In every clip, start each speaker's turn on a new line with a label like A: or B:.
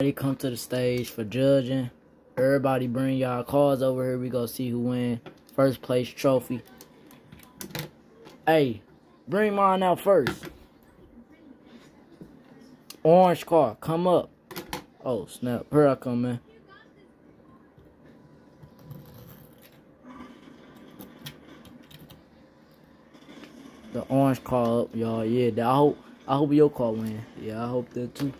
A: Everybody come to the stage for judging. Everybody bring y'all cards over here. We go see who win. First place trophy. Hey, bring mine out first. Orange car, come up. Oh, snap. Here I come, man. The orange car up, y'all. Yeah, I hope I hope your car win. Yeah, I hope that too.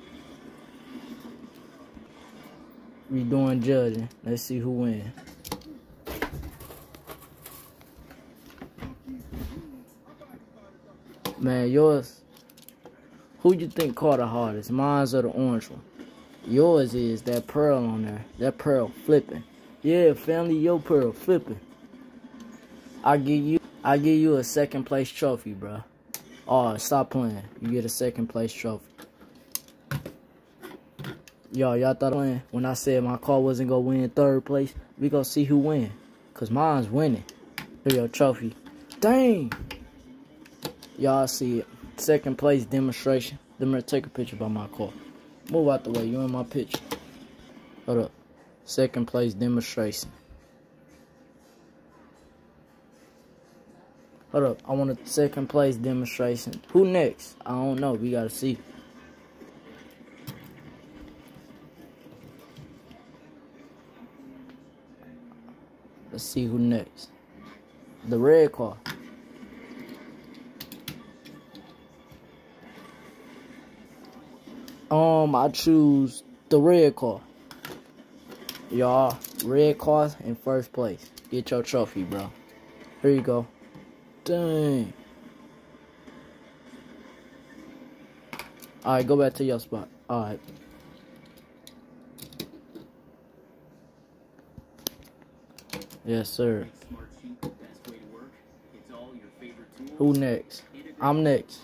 A: We doing judging. Let's see who win. Man, yours. Who you think caught the hardest? Mine's or the orange one? Yours is that pearl on there. That pearl flipping. Yeah, family, your pearl flipping. I give you, I give you a second place trophy, bro. Oh, stop playing. You get a second place trophy. Y'all, y'all thought I when I said my car wasn't gonna win third place. We gonna see who win. Cause mine's winning. Here your trophy. Dang. Y'all see it. Second place demonstration. Let me take a picture by my car. Move out the way. You in my picture. Hold up. Second place demonstration. Hold up. I want a second place demonstration. Who next? I don't know. We gotta see. Let's see who next. The red car. Um, I choose the red car. Y'all, red car in first place. Get your trophy, bro. Here you go. Dang. Alright, go back to your spot. Alright. Yes, sir. Who next? I'm next.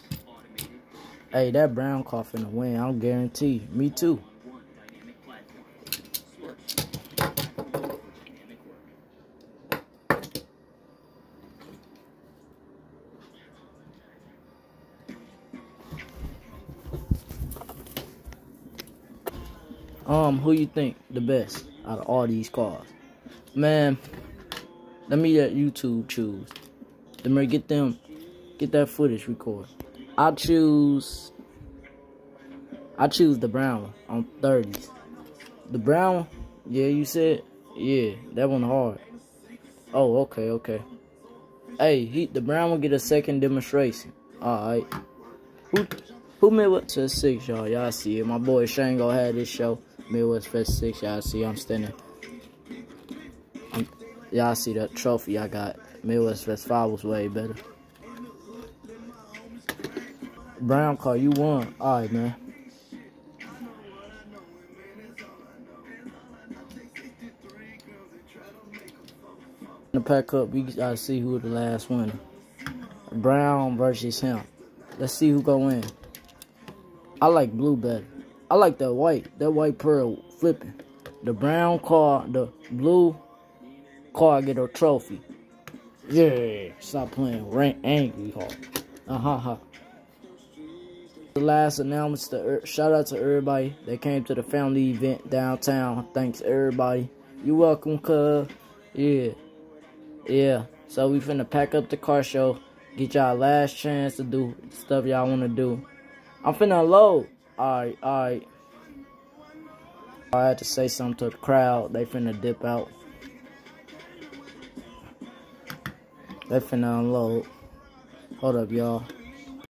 A: Hey, that brown car finna win. I'll guarantee. Me too. Um, who you think the best out of all these cars? Man, let me let YouTube choose. Let me get them, get that footage record. I choose, I choose the brown one on 30s. The brown yeah, you said, yeah, that one hard. Oh, okay, okay. Hey, he, the brown one get a second demonstration. All right. Who, who Midwest Fest 6, y'all? Y'all see it. My boy Shango had this show. Midwest Fest 6, y'all see I'm standing. Y'all see that trophy I got. Midwest Fest 5 was way better. Brown car, you won. Alright, man. In the pack up, we gotta see who the last winner. Brown versus him. Let's see who go in. I like blue better. I like that white. That white pearl flipping. The brown car, the blue car get a trophy. Yeah, stop playing. Rank angry car. Uh huh. huh. The last announcement. To, shout out to everybody that came to the family event downtown. Thanks everybody. You welcome, cuz. Yeah. Yeah. So we finna pack up the car show. Get y'all last chance to do stuff y'all wanna do. I'm finna load. Alright, alright. I had to say something to the crowd. They finna dip out. They finna unload. Hold up, y'all.